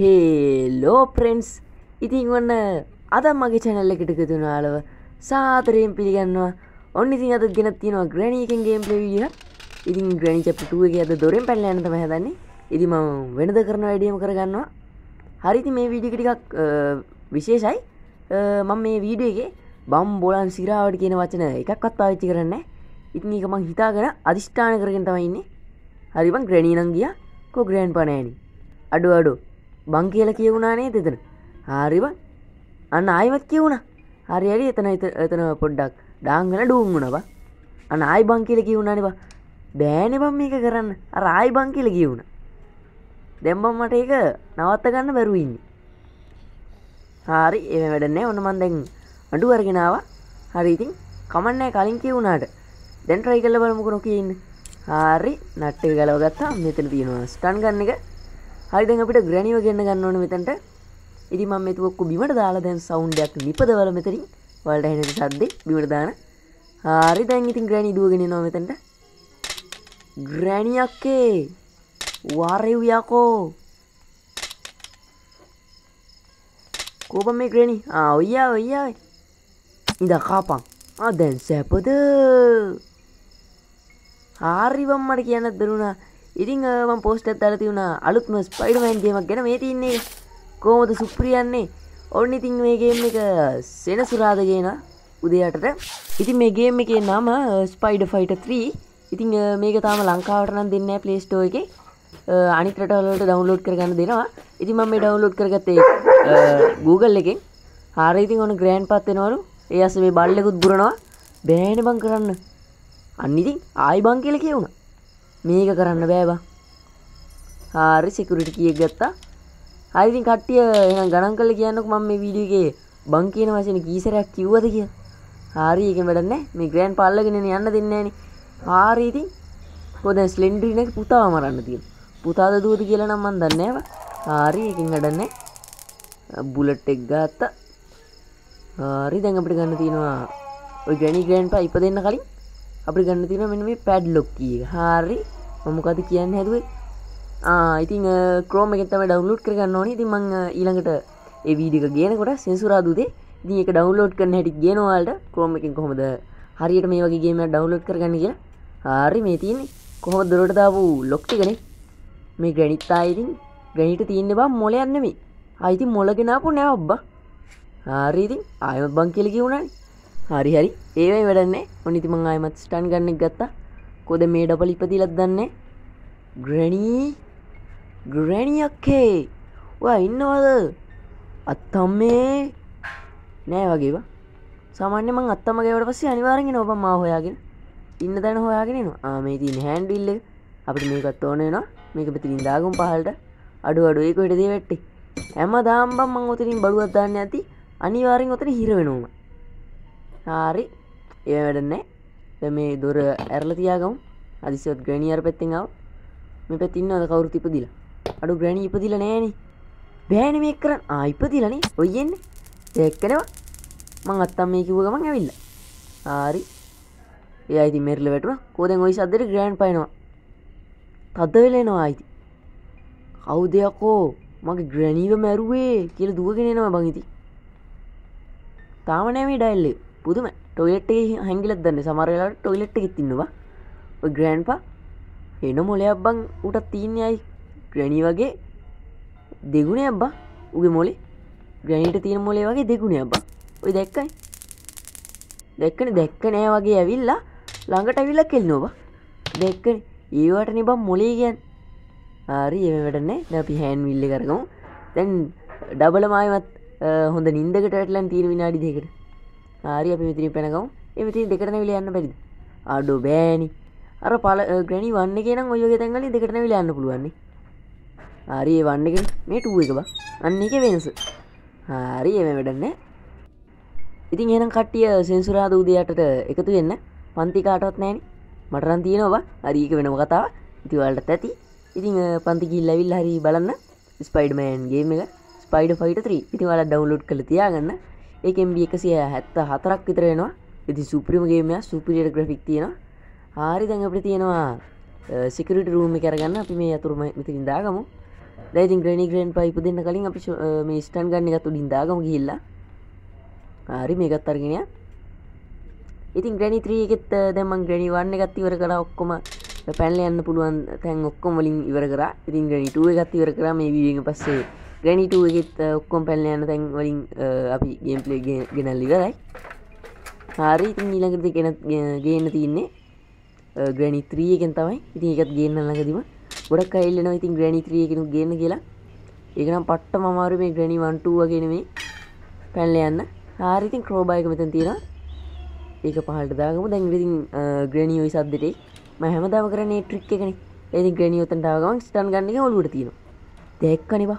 හේලෝ friends ඉතින් ඔන්න අද මගේ චැනල්ල එකට එකතුනාලව සාතරයෙන් පිළිගන්නවා. ඔන්න ඉතින් අද ගෙන තියෙනවා ග්‍රණීකෙන් ගේම් ලවිඩිය ඉතින් ග්‍රණි චප්ටුවක අද දොරෙන් පැල්ල යනතම හැදන්නේ. ඉදි ම වෙනද කරන වැඩියම කරගන්නවා. හරිති මේ වීඩිකටිකක් විශේෂයි. මං මේ වීඩියගේ බම් බොලන් සිරාවට කියන වචන එකක්වත් පාවිච්චි කරන්න ඉතින් එක මං හිතාගෙන අධිෂ්ඨාන කරගෙන තමයින්නේ හරිබන් ග්‍රණීනං ගිය. කෝ ග්‍රෑන්් පනෑනි අඩු අඩු. බං කියල කියවුණනේ දෙතන හරිබන් අන්න ආයවත් කියවුණ හරි අඩි එතන එතන පොඩ්ඩක් ඩාංගන ඩුවුණවා අන්න ආයි බං කියල කියවුණනිවා බෑන බම් මේක කරන්න. රායි බං කියල කියවුණ දෙම්බම් මට ඒක නවත්ත ගන්න බැරුවඉන්නේ හරි එ වැඩන්නේ ඔන්න මන්දැන් අඩු අරගෙනාව හරි ඉතින් කමන්නෑ කලින් කියවුණාට දැන් ට්‍රයි කල්ල බලමුකු නොකඉන්න හරි නට්ට ගලවගත්තා මෙතන තියෙනවා ස්ටන් ගන්න එක. හරිදැන් අපිට ග්‍රැනිව ගන්න ගන්න ඕන මෙතැන්ට. ඉදි ම මෙතුවක්කු බිමට දාලා දැන් සෞන්්ඩයක් නිපදවල මෙතරින් වලට හැනති සද්දෙ බිමට දාන. හරි දැන් ඉතින් ග්‍රැණි දුවගෙන නො මෙතැන්ට. ග්‍රැණියක්කේ වාරයවයකෝ කෝප මේ ග්‍රණි. ඔයා ඔයා ඉඳ කාපන්. දැන් සැපද. ආරිවම් මට කියන්නත් දරුණා ඉතිං ම පෝස්ටත් අල තිවුණ අලුත්ම ස්පයිඩමෑන් ගේමක් ගැන මේ තින්නේ කෝමද සුප්‍රියන්නේ? ඔන්න ඉතින් මේගේම එක සෙන සුරාදගේන උදයටට. ඉතින් මේගේම එක නම ස්පයිඩ ෆයිට 3 ඉතිං මේක තාම ලංකාවටනම් දෙන්න පලේස්ටෝ එක. අනිතරටවලට ඩවන්ලෝඩ් කරගන්න දෙනවා. ඉති මම මේ ඩවන්ලෝඩ් කරගත්තේ Google එකෙන්. හාරයිතින් ඕන ග්‍රෑන්් පත්වෙනවලු ඒ අස මේ බල්ලෙකුත් බුරනවා. බෑන බං කරන්න. අන්නිතින් ආයි බං කියල කියවුණ. මේක කරන්න බෑබා හාරි සිකුරිට කිය ගත්තා. හරිතින් කට්ටිය එන ගණන් කල කියන්නක මම මේ වීඩියගේ බං කියන වශයෙන් කීසරයක් කිව්වද කිය හරි එක වැඩන්න මේ ග්‍රෑන්් පල්ලගෙන යන්න දෙන්නේන හාරීතින් හොද ස්ලෙන්ඩ්‍රීනක පුතාව මරන්න තිය පුතාද දූති කියල නම් මන් දන්නේව හරි එකින් අඩන්න බුලට් එක් ගත්ත. හරි දැන් අපිට ගන්න තියෙනවා ඔය ගැනි ග්‍රෑන්් ඉප දෙන්න කලින් අපි ගන්න තින මෙන මේ පැඩ් ලොක්කිය හරි. මමකද කියන්න හැදුවේ? ඉතින් ක්‍රෝම එකතම ඩවන්ලෝඩ් කරගන්න ඕනි. ති මං ඊළඟට එවීඩික ගේනකොට සෙන්සුරාදුදේ දික ඩවන්ලෝඩ් කරන හැටි ගෙනවාල්ට ක්‍රෝම එකින් කොහොමද හරියට මේ වගේගේම ඩවන්ලෝඩ් කරගන්න කිය හරි මේ තියන්නේ. කොහොම දොරට දාපු ලොක්ටිකනේ මේ ග්‍රනිත්තා ඉතින් ග්‍රනිට තියන්න බා මොලයන්නෙමේ අයිති මොලගෙනපු නෑ ඔබ්බ හරිඉතින් ආයමත් බං කෙලකි වුණනි හරි හරි. ඒවයි වැඩන්නේ. ඔනිති මං අයමත් ස්ටන් ගන්නෙක් ගත්තා. කොද මේ ඩපල ඉපතිලත් දන්නේ? ග්‍රණී ග්‍රණියක්කේ ඔය ඉන්නවද? අත්තම් මේ නෑ වගේවා සාමාන්‍ය මං අත්තමගේවට පස්සේ අනිවාරගෙන ඔබ මා හොයාගෙන. ඉන්න දැන හොයාගෙන ආමේ තින් හැන්ඩිල්ල අපට මේකත් ඕනේනවා මේක පිතිරින් දාගුම් පහල්ට අඩු අඩුවක විටදේ වෙට්ටේ හැම දාම්බම් මං ඔතරින් බඩුවත්දාන්න ඇති. අනිවාරෙන් ඔතන හිරවෙනවා හාරි ඒ වැඩන්නේ මේ දොර ඇරල තියාගම් අදිසිවත් ග්‍රණියර් පැත්තිෙන්ාව මේ පැතින්න අද කවුරු තිපදිලා අඩු ග්‍රණී ඉපදිල නෑන බෑන මේ කරන්න ආයිපදිලනේ ඔයෙන්නේ දෙක්කනවා මං අත්තම් මේ කිව ගමන් ඇවිල්ල ආරි ඒ අයිති මෙරල වැටුන කෝදෙන් ඔයි සදර ග්‍රෑන්් පයිනවා තද වෙලෙනවා අයිති කවු දෙයක්කෝ මගේ ග්‍රැනීව මැරුවේ කියල දුවගෙනෙනවා බංහිති තාමනෑමේ ඩයිල්ලේ පුදුම. ටොයිලට් හැගිලත් දන්න. සමරලාට ටොයිලට් එකතින්නවා ග්‍රෑන්පා එන මොලයක් බං උටත් තියන්නේයි ග්‍රැණී වගේ දෙගුණේ අබ්බා. උගේ මොලේ? ග්‍රැනිට තියෙන මොලේ වගේ දෙගුණේ අබ්බා. ඔය දැක්කයි දැක්කන දැක්ක නෑ වගේ ඇවිල්ලා ළඟට ඇවිල්ල කෙල් නොවා දැක්කන ඒවට නිබම් මොලේ කියන් ආරි එම වැඩන්නේ දැපි හැන් විල්ල කරගමු දැන් ඩබල මායමත් හොඳ නින්දකට ඇටලන් තියෙන විනාඩි දෙකට ආරි අපි විතිරි පැනකම් එමති දෙකටන විල යන්න පැරිද අඩු බෑනි. අර පල ග්‍රනි වන්න කියෙන ඔයගේ තැන්ගලි දෙකටන විල යන්න පුළුවන්නේ. ආරයේ වන්නක මේ ටුව එක බා. අන්න එක වෙනස. හරි එම වැඩන්න ඉතින් එනම් කට්ටිය සෙන්සුරාද උදයටට එකතු වෙන්න. පන්තිකාටත් නෑන. මටරන් තියෙනවා අරීක වෙනම කතාව ඉතිවලට ඇති. ඉතිං පන්තිකිල් ලැවිල් හරි බලන්න. ස්පයිඩමෑන්ගේ එක. ස්පයිඩ ෆයිට ත්‍රී ඉතිවල ඩවලෝඩ් කළ තියාගන්න. ඒකෙන් එකසිය හැත්ත හතරක් විතරෙනවා ඉති සුප්‍රිමගේම සුපිරියට ග්‍රෆික් තියෙන හරි දැඟ අපට තියෙනවා සිකරට රූම කරගන්න අපි මේ අතුරම මෙතිරින් දාගමු දැයිතින් ග්‍රණි ග්‍රේන් පයිප දෙන්න කලින් අපි ෂ- අ, මේ ස්ටන් ගන්න එකත් උඩින් දාගම ගිහිල්ලා. හරි මේකත් අරගෙනය ඉතින් ග්‍රණි ත්‍රී එකෙත් දැමන් ග්‍රණි වන්න එකත් ඉවර කර ඔක්කොම. පැල්ල යන්න පුළුවන් තැන් ඔක්කොම වලින් ඉවර කර. ඉතින් ග්‍රනිටුව එකත් ඉවර කර. මේ වීඩියක පස්සේ ග්‍රනිටුව එකෙත් ඔක්කොම් පැල්ල යන්න තැන් වලින් අ, අපි ගේම්පලේ ගෙනල් ඉවරයි හරි ඉතින් ඊළඟට ගෙන ගේන්න තියන්නේ ග්‍රනි ත්‍රියකෙන් තමයි ඉතින් එකත් ගේන්න ළඟදිම ගොඩක් අයිල්ලනවා ඉතින් ග්‍රනි ත්‍රියකෙනු ගන්න කියලා ඒකනම් පට්ට මමාරු මේ ග්‍රනි වන්ටුවගෙන මේ පැල්ල යන්න හාරිතින් ක්‍රෝබායක මෙතන් තියෙන ඒක පහට දාගම දැන්ගරිතින් ග්‍රනියෝ සද්දටේ ම හැමදාම කරනේ ට්‍රික් එකන ඇති ග්‍රනියෝතන්ටාවගම ස්ටන් ගන්න ඔලුට තියෙන දැක්කනිවා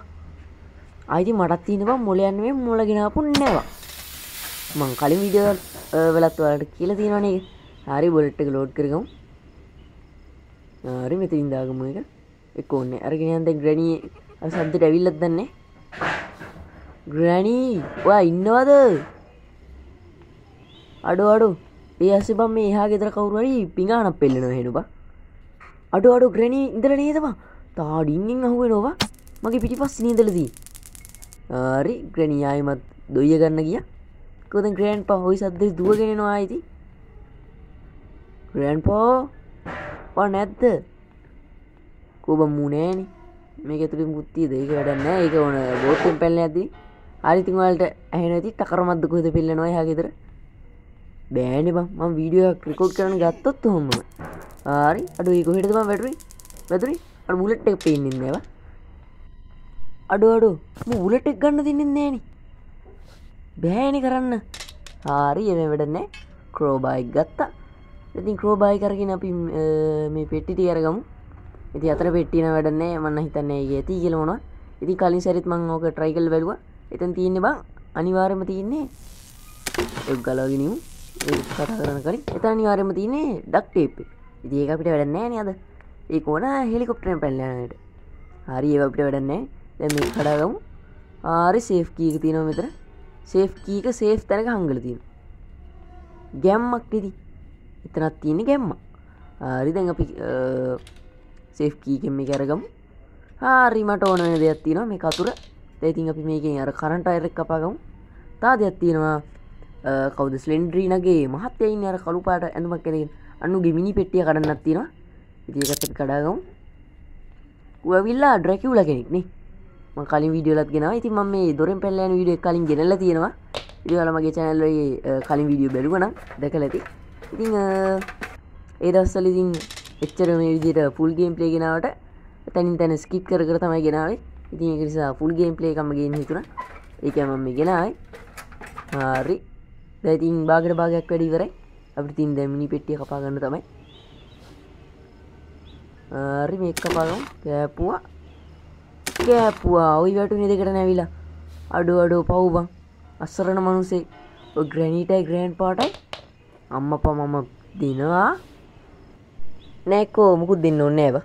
අයිති මටත් තියනවා මොලයන්ේ මොලගෙනපු නැවා. මං කලින් විඩියෝ වෙලත් වලට කියල තියෙනනේ හරි බොලට්ක ලෝඩ් කරගම්. හරි මෙතරින් දාගම එක එක් ඔන්න අරගෙනයන්ත ග්‍රණී සද්දට ඇවිල්ලත් දන්නේ ග්‍රණී වා ඉන්නවද? අඩු අඩු. ඒ අස බම් මේ එහා ගෙතර කවරුවරි පිඟානක් පෙල්ලෙන හෙනුබා අඩු අඩු ග්‍රණී ඉදර නේදවා තාඩින්ගෙන් අහුව නොවා මගේ පිටි පස් නීදලදී ආරි ග්‍රණියායමත් දොය ගන්න ගිය. කොද ග්‍රෑන්් ප හොයි සද්දෙ දුවගෙනවා අයිති ග්‍රෑන්් පෝ නැත්ද කෝබ මුණෑන මේක තුළින් මුත්තිය දෙක වැඩන්න ඒක ඕන බෝට්ටෙන් පැල්ල ඇති අරිතිවලට ඇහනති ටකරමත්ද කොද පෙල්ලනවා හගෙතර බෑන බම් ම වීඩියෝ ක්‍රිකෝඩ් කරන ගත්තොත් හොම ආරි අඩු ඒක හිටතම වැටරි වැතුරි අ මුලට් එක පේෙන්න්නවා අඩු අඩු. මුලට එක් ගන්න තින්නෙන් නෑන. බෑනි කරන්න. හාරි එම වැඩන්නෑ ක්‍රෝබායික් ගත්තා. ඉතින් ක්‍රෝබායි කරගෙන අපි අ, මේ පෙට්ටිටි අරගමු. ඉති අතර පෙට්ටින වැඩන්නේ මන්න හිතන්නේ ඒ ඇති කියලමොන ඉති කලින් සැරිත් මං ඕක ට්‍රයිකල් බැලුව. එතන් තියන්න බං අනිවාර්යම තියන්නේ එක් ගලාගෙනීම කතා කරන කරින් එත අනිවාර්යම තියන්නේ ඩක්ටේප් ඉති ඒක අපිට වැඩන්නෑ නද ඒ ඕන හෙලිකොප්ටරෙන් පැල්ලනට හරි ඒ අපිට වැඩන්නේ දැම කඩාගමු ආරි සේෆ් කීක තියෙනව මෙතර සේෆ් කීක සේෆ් තැනක හංගල තියෙන ගැම්මක් නිති එතනත් තියෙන ගැම්ම හරි දැන් අපි සේෆ් කීකෙන් මේ කැරගමු හාරිමට ඕන වෙන දෙයක් තියෙනවා මේ කතුර තැතින් අපි මේකෙන් අර කරන්ට අයරෙක් කපාගමු. තා දෙයක් තියෙනවා අ, කවුද ස්ලෙන්ඩ්‍රීනගේ මහත්තයයින්න අර කළුපාට ඇඳුමක් කෙනකින් අන්නුගේ මිනි පෙට්ටිය කඩන්නත් තියෙනවා. ඉතිකත් කඩාගමු. වවිල්ලා ඩ්‍රැකිවල කෙනෙක්නේ ම කලින් විඩියලත් ගෙන ඉති ම මේ දොරෙන් පෙල්ලෑන විඩිය කලින් ගෙනල්ල තියෙනවා. ඉඩියලමගේ චැනල්ලගේ කලින් විඩියෝ බැලුවන දැකල ඇති. ඉතිං ඒ දස්සල ඉතින් එච්චර මේ විදිට පුල් ගේම් පලේ ගෙනාවට තැනින් තැන ස්කිප් කර කර තමයි ගෙනාවේ. ඉතින් එක නිසා ෆුල් ගේම් පලේ එකම ගෙන හිතුන ඒක මම මේ ගෙනායි හරි. දැතින් බාගට භාගයක් වැඩි වරයි අපි තින් දැමිනි පෙට්ටිය කපාගන්න තමයි. හරි මේ කපාගම් කෑපුවා. කෑපුවා ඔයි වැටු නිදකට නැවිලා අඩු අඩෝ පව්බං අස්සරණ මනුසේ ග්‍රැනීටයි ග්‍රෑන්් පාටයි අම්ම ප මම දිනවා. නෑකෝ මුකුත් දෙන්න ඔන්න ඇව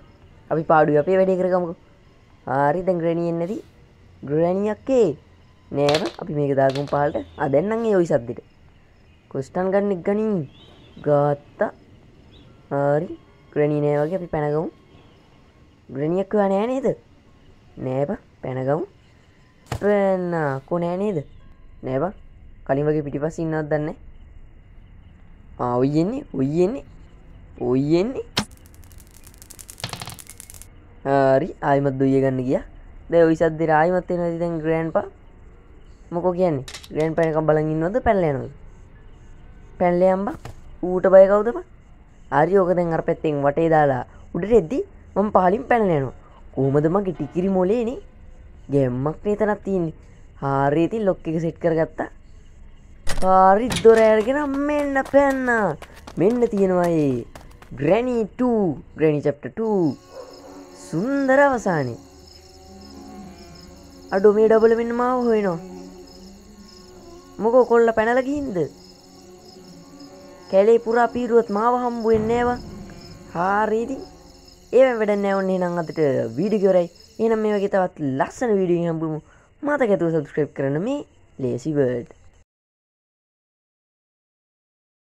අපි පාඩු අපේ වැඩේ කරගමකු. ආරි දැන් ග්‍රණියෙන්න්නදී ග්‍රණියක්කේ නෑව අපි මේක දාගුම් පාලට අදැන්නගේ ඔයි සද්දිට. කොස්ටන් ගන්නෙක් ගනින් ගාත්ත. ආරි ග්‍රණී නෑ වගේ අපි පැනගමු. ග්‍රණියක් නෑ නේද? නෑබ පැනගමු පෙන්න කොනෑ නේද? නෑබ කලින් වගේ පිටිපස් ඉන්නවත් දන්න ඔයෙන්නේ ඔයෙන්නේ ඔයෙන්නේ හරි ආයමත් දුය ගන්න ගිය. ද විසද්ද රායමත් වෙන දැන් ග්‍රෑන්් පා මොකෝ කියන්නේ? ග්‍රෑන් පයනක බලගන්නවද පැල්ලයනොද පැල්ලයම්බ ඌට බය කවුදම ආරි ඕක දැන් අර පැත්තෙන් වටේ දාලා උඩට එද්දි මම පාලින් පැනලයනවා කෝමද මගේ ටිකිරි මොලේනේ? ගැම්මක් නේතනත් තියන්නේ හාරේති ලොක්ක එක සෙට් කරගත්තා. හරි දොරෑරගෙන මෙන්න පැන්න මෙන්න තියෙනවා ඒ ග්‍රැනී 2 ග්‍රැනි චප්ට 2 සුන්දර අවසානය. අඩු මේ ඩබල මෙන්න මාව හොයනවා. මොකෝ කොල්ල පැනලගින්ද කැලේ පුරා පීරුවත් මාව හම්බුවෙන්නේවා හාරීදි ඒ වැඩ නැවන්නේ නං අතට වීඩිගොරයි එනම් මේ වගේ තවත් ලස්සන වීඩිය හම්බුමු. මතකඇතුව සබස්ක්‍රප් කරන මේ ලේසිවර්ඩ්